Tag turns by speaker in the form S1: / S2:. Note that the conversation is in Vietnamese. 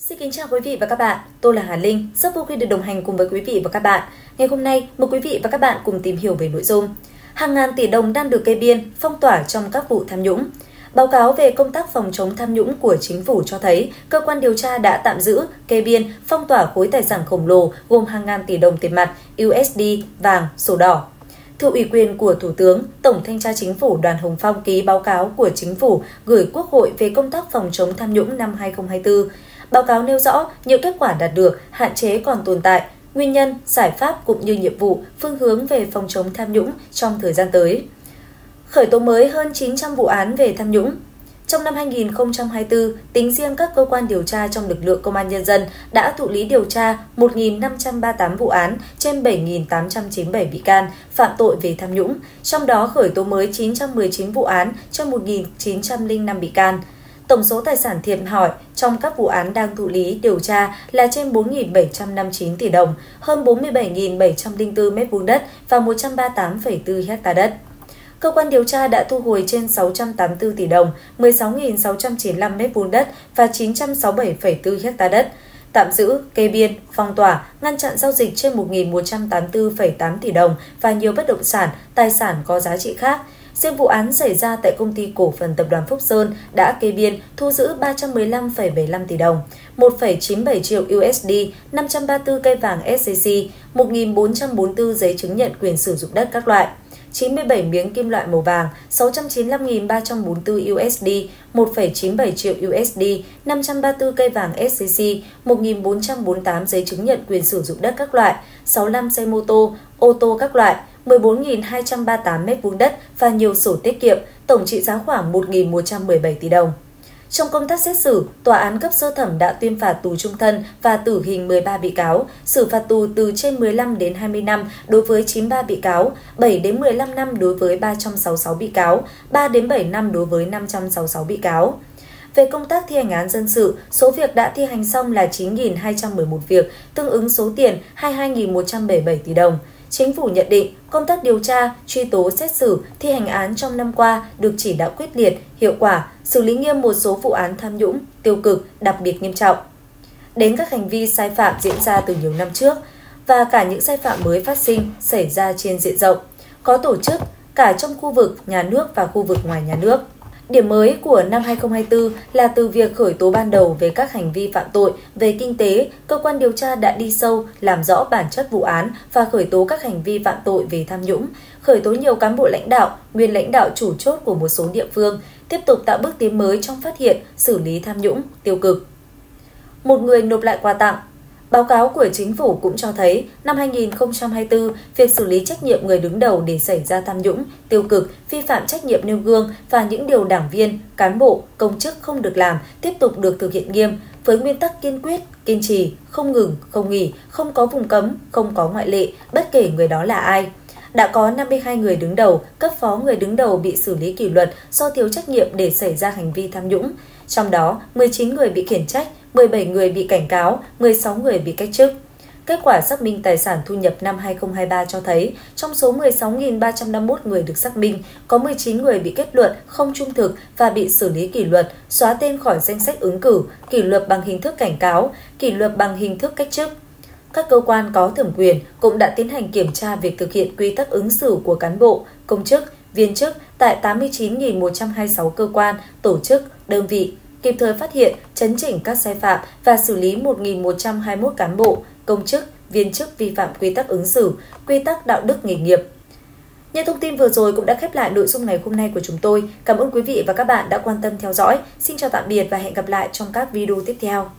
S1: Xin kính chào quý vị và các bạn, tôi là Hà Linh, rất vui khi được đồng hành cùng với quý vị và các bạn. Ngày hôm nay, mời quý vị và các bạn cùng tìm hiểu về nội dung. Hàng ngàn tỷ đồng đang được kê biên, phong tỏa trong các vụ tham nhũng. Báo cáo về công tác phòng chống tham nhũng của chính phủ cho thấy, cơ quan điều tra đã tạm giữ, kê biên, phong tỏa khối tài sản khổng lồ gồm hàng ngàn tỷ đồng tiền mặt, USD, vàng, sổ đỏ, Thưa ủy quyền của Thủ tướng, Tổng Thanh tra Chính phủ Đoàn Hồng Phong ký báo cáo của Chính phủ gửi Quốc hội về công tác phòng chống tham nhũng năm 2024. Báo cáo nêu rõ những kết quả đạt được, hạn chế còn tồn tại, nguyên nhân, giải pháp cũng như nhiệm vụ, phương hướng về phòng chống tham nhũng trong thời gian tới. Khởi tố mới hơn 900 vụ án về tham nhũng, trong năm 2024, tính riêng các cơ quan điều tra trong lực lượng công an nhân dân đã thụ lý điều tra 1.538 vụ án trên 7.897 bị can phạm tội về tham nhũng, trong đó khởi tố mới 919 vụ án cho 1.905 bị can. Tổng số tài sản thiệt hỏi trong các vụ án đang thụ lý điều tra là trên 4.759 tỷ đồng, hơn 47.704 m2 đất và 138,4 ha đất cơ quan điều tra đã thu hồi trên 684 tỷ đồng, 16.695 m2 đất và 967,4 ha đất tạm giữ, kê biên, phong tỏa, ngăn chặn giao dịch trên 1.184,8 tỷ đồng và nhiều bất động sản, tài sản có giá trị khác. Riêng vụ án xảy ra tại công ty cổ phần tập đoàn Phúc Sơn đã kê biên thu giữ 315,75 tỷ đồng, 1,97 triệu USD, 534 cây vàng SCC, 1.444 giấy chứng nhận quyền sử dụng đất các loại. 97 miếng kim loại màu vàng, 695.344 USD, 1,97 triệu USD, 534 cây vàng SCC, 1.448 giấy chứng nhận quyền sử dụng đất các loại, 65 xe mô tô, ô tô các loại, 14.238 m2 đất và nhiều sổ tiết kiệm, tổng trị giá khoảng 1.117 tỷ đồng. Trong công tác xét xử, tòa án cấp sơ thẩm đã tuyên phạt tù trung thân và tử hình 13 bị cáo, xử phạt tù từ trên 15 đến 20 năm đối với 93 bị cáo, 7 đến 15 năm đối với 366 bị cáo, 3 đến 7 năm đối với 566 bị cáo. Về công tác thi hành án dân sự, số việc đã thi hành xong là 9.211 việc, tương ứng số tiền 22.177 tỷ đồng. Chính phủ nhận định công tác điều tra, truy tố xét xử, thi hành án trong năm qua được chỉ đạo quyết liệt, hiệu quả, xử lý nghiêm một số vụ án tham nhũng, tiêu cực, đặc biệt nghiêm trọng. Đến các hành vi sai phạm diễn ra từ nhiều năm trước và cả những sai phạm mới phát sinh xảy ra trên diện rộng, có tổ chức cả trong khu vực nhà nước và khu vực ngoài nhà nước. Điểm mới của năm 2024 là từ việc khởi tố ban đầu về các hành vi phạm tội về kinh tế, cơ quan điều tra đã đi sâu, làm rõ bản chất vụ án và khởi tố các hành vi phạm tội về tham nhũng, khởi tố nhiều cán bộ lãnh đạo, nguyên lãnh đạo chủ chốt của một số địa phương, tiếp tục tạo bước tiến mới trong phát hiện, xử lý tham nhũng, tiêu cực. Một người nộp lại quà tặng, Báo cáo của chính phủ cũng cho thấy năm 2024, việc xử lý trách nhiệm người đứng đầu để xảy ra tham nhũng, tiêu cực, vi phạm trách nhiệm nêu gương và những điều đảng viên, cán bộ, công chức không được làm tiếp tục được thực hiện nghiêm với nguyên tắc kiên quyết, kiên trì, không ngừng, không nghỉ, không có vùng cấm, không có ngoại lệ, bất kể người đó là ai đã có 52 người đứng đầu, cấp phó người đứng đầu bị xử lý kỷ luật do thiếu trách nhiệm để xảy ra hành vi tham nhũng. Trong đó, 19 người bị khiển trách, 17 người bị cảnh cáo, 16 người bị cách chức. Kết quả xác minh tài sản thu nhập năm 2023 cho thấy, trong số 16.351 người được xác minh, có 19 người bị kết luận không trung thực và bị xử lý kỷ luật, xóa tên khỏi danh sách ứng cử, kỷ luật bằng hình thức cảnh cáo, kỷ luật bằng hình thức cách chức. Các cơ quan có thẩm quyền cũng đã tiến hành kiểm tra việc thực hiện quy tắc ứng xử của cán bộ, công chức, viên chức tại 89.126 cơ quan, tổ chức, đơn vị, kịp thời phát hiện, chấn chỉnh các sai phạm và xử lý 1.121 cán bộ, công chức, viên chức vi phạm quy tắc ứng xử, quy tắc đạo đức nghề nghiệp. Những thông tin vừa rồi cũng đã khép lại nội dung ngày hôm nay của chúng tôi. Cảm ơn quý vị và các bạn đã quan tâm theo dõi. Xin chào tạm biệt và hẹn gặp lại trong các video tiếp theo.